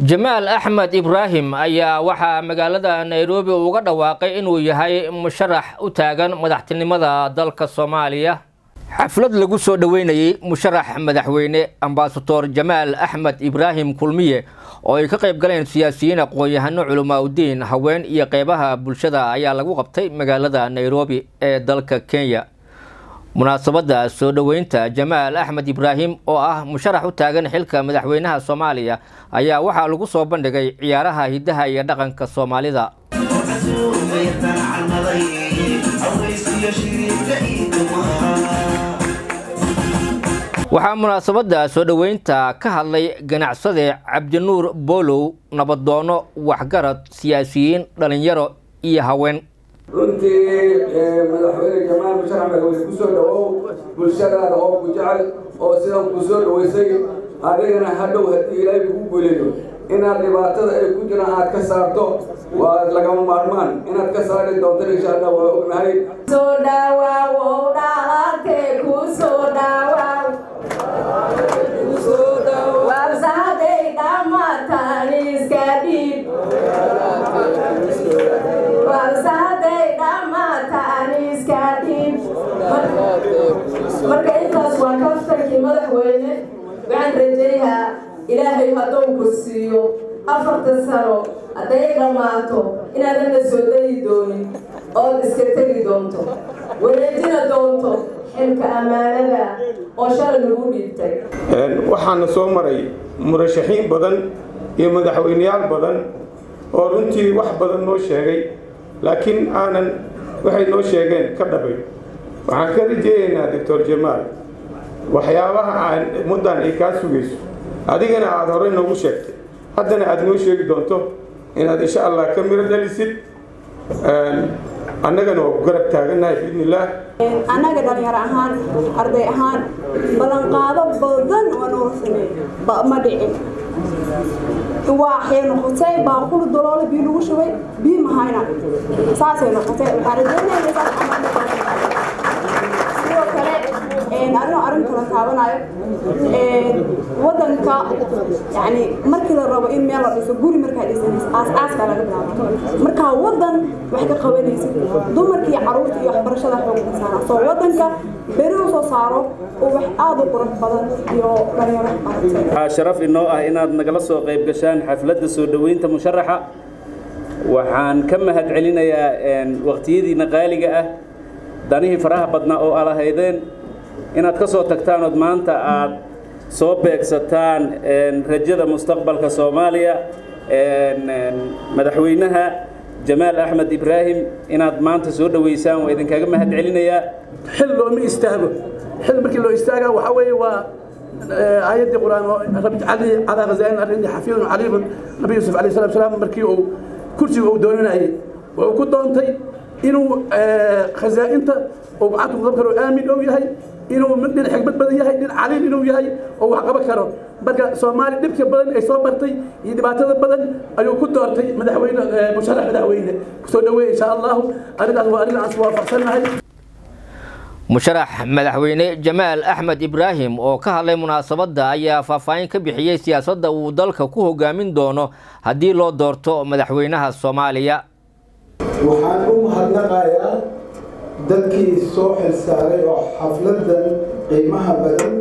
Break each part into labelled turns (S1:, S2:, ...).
S1: jamaal axmed ibraahim ayaa waxaa magaalada nairobi uga dhawaaqay inuu yahay musharax u taagan madaxtinimada dalka soomaaliya. Xaflad lagu soo dhoweynayey musharax madaxweyne ambasador jamaal axmed ibraahim kulmiye oo ay ka qayb galeen siyaasiyiin aqoon-yahano culamaa udiin haween iyo qeybaha bulshada ayaa lagu qabtay magaalada nairobi ee dalka kenya munaasabadda soo dhoweynta jamaal axmed ibraahim oo ah musharax u taagan xilka madaxweynaha soomaaliya ayaa waxaa lagu soo bandhigay ciyaaraha hiddaha iyo dhaqanka soomaalida. Waxaa munaasabadda soo dhoweynta ka hadlay ganacsade cabdinuur boolow nabadoono waxgarad siyaasiyiin dhalinyaro iyo haween
S2: runtii madaxweyne jamaal musharax madaxweyne ku soo dhawow bulshadaada oo ku jecel oo sidan ku soo dhaweysay adigana hadhow haddii ilaahay kugu guuleeyo inaad dhibaatada ay ku jiraan aad ka saarto waa lagama maarmaan. Inaad ka saari doonto insha allah waa ognahay
S3: waxaan rajeeyaa ilaahay hadduu ku siiyo afarta sano hadday dhammaato inaadan la soo dayi doonin ood iska tegi doonto wareejina doonto xilka ammaanada oo shalay lagu dhiibtay
S4: waxaana soo maray murashaxiin badan iyo madaxweyneyaal badan oo runtii wax badan noo sheegay laakiin aanan waxay noo sheegeen ka dhabay waxaan ka rajeeyaynaa doctor jamaal waxyaabaha aan muddan ay kaa sugayso adigana aada horey noogu sheegtay. Haddana aada noo sheegi doonto inaad insha allah ka miro dhalisid. Annagana waa garab taagannahay biidni illaah
S5: annaga dhalinyaro ahaan arday ahaan ballanqaado badan oo ma dhicin. Waxay noqotay baaqulu daloole bii lagu shubay bii mahayna saasay noqotay. Waxaan rajeynaya baratay
S6: waxaa sharaf inoo ah inaad nagala soo qayb gashaan xafladda soo dhoweynta musharaxa waxaan ka mahad celinayaa waqtiyadiina qaaliga ah danihii faraha badnaa oo alahaydeen inaad ka soo tagtaan ood maanta aad soo beegsataan rajada mustaqbalka soomaaliya madaxweynaha jamaal axmed ibraahim inaad maanta soo dhoweysaan waa idinkaga mahad
S7: xil looma istaago. Xil markii loo istaaga waxaa weeye waa aayaddii qur'aan oo rabbi calaa khazaain arrini xafiidun caliimun nabi yuusuf alayh salatu salaam markii uu kursiga uu doonanayay waa uu ku doontay inuu khazaa'inta uu gacanta ku aamin ou yahay inuu nin xigmad badan yahay nin caliim inuu yahay oo wax qaban karo. Marka soomaali dhibka badan ay soo bartay iyo dhibaatada badan ayuu ku doortay madaxweyne musharax madaxweyne. Kusoo dhaweey insha allahu. Arrintaas waa arrin aan iswaafaqsannahay
S1: musharax madaxweyne jamaal axmed ibraahim oo ka hadlay munaasabadda ayaa faahfaahin ka bixiyey siyaasadda uu dalka ku hogaamin doono haddii loo doorto madaxweynaha soomaaliya.
S8: Waxaan u mahadnaqayaa dadkii soo xilsaaray oo xafladdan qiimaha badan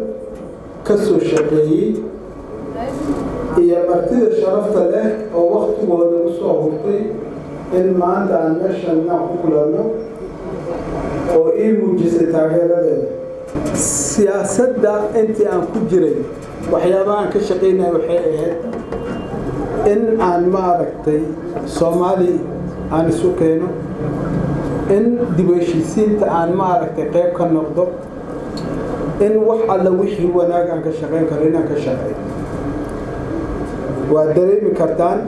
S8: ka soo shaqeeyey iyo martida sharafta leh oo wakhtigooda u soo hurtay in maanta aan meeshan inaan ku kulanno oo ii muujisay taageeradeeda. Siyaasadda intii aan ku jiray waxyaabahaan ka shaqaynaya waxay ahayd in aan maaragtay soomaali aan isu keeno in dib heshiisiinta aan maaragtay qayb ka noqdo in wax alla wixii wanaag aan ka shaqayn karo inaan ka shaqeeyo waad dareemi kartaan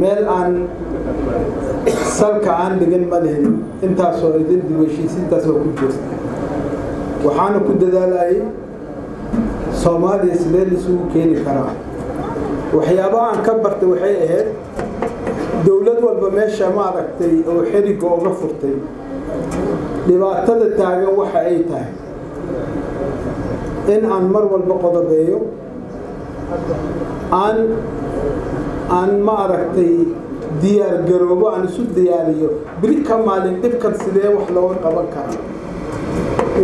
S8: meel aan salka aan dhigin ma lihin intaasoo idin dib heshiisiintaas oo ku jira waxaana ku dadaalayay soomaaliya sidee lisugu keeni karaa? Waxyaabaha aan ka bartay waxay ahayd dowlad walba meesha maaragtay oo xeriga uga furtay. Dhibaatada taagan waxa ay tahay in aan mar walba qodobeeyo aan aan ma aragtay diyaar garoobo aan isu diyaariyo beri ka maalin dhibkan sidee wax looga qaban karaa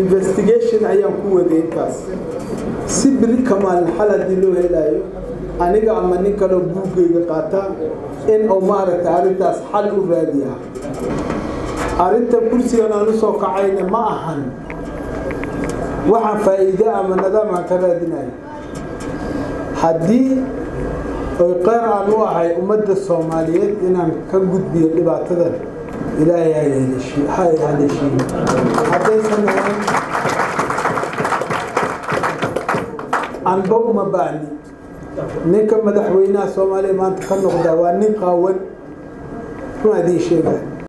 S8: investigation ayaan ku waday intaas si beri ka maalin xal haddii loo helaayo aniga ama nin kaloo buuggayga qaata in uu maaragtay arrintaas xal u raadiyaa arrinta kursigan aan u soo kacayna ma ahan waxaan faa'iide ama nidaam aan ka raadinayo haddii oy qeyr aan u ahay ummadda soomaaliyeed inaan ka gudbiyo dhibaatadan ilaahay ha haleeshiiyo haddaysan ahayn anba uma baahni ninka madaxweynaha soomaaliya maanta ka noqdaa waa nin qaawan. Run adii sheegaa